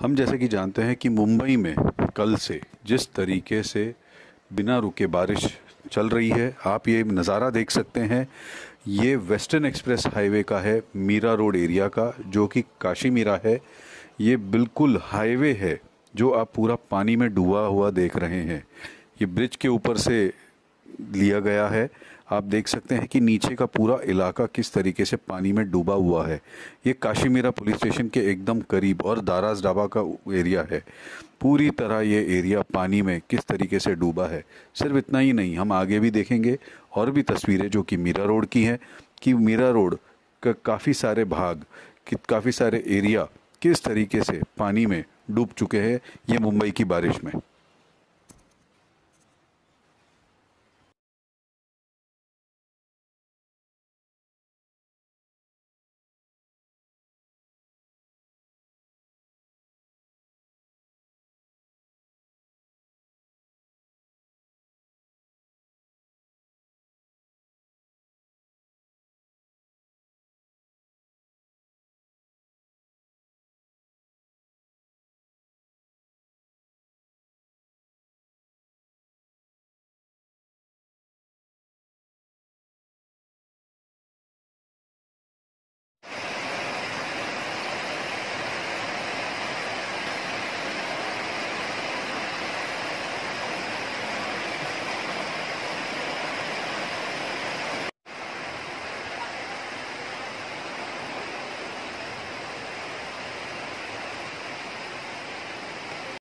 हम जैसे कि जानते हैं कि मुंबई में कल से जिस तरीके से बिना रुके बारिश चल रही है, आप ये नज़ारा देख सकते हैं। ये वेस्टर्न एक्सप्रेस हाईवे का है, मीरा रोड एरिया का, जो कि काशी मीरा है। ये बिल्कुल हाईवे है, जो आप पूरा पानी में डूबा हुआ देख रहे हैं। ये ब्रिज के ऊपर से लिया गया है। आप देख सकते हैं कि नीचे का पूरा इलाका किस तरीके से पानी में डूबा हुआ है। ये काशीमीरा पुलिस स्टेशन के एकदम करीब और दाराज डाबा का एरिया है। पूरी तरह ये एरिया पानी में किस तरीके से डूबा है, सिर्फ़ इतना ही नहीं, हम आगे भी देखेंगे और भी तस्वीरें जो कि मीरा रोड की हैं कि मीरा रोड का काफ़ी सारे भाग काफ़ी सारे एरिया किस तरीके से पानी में डूब चुके हैं, ये मुंबई की बारिश में।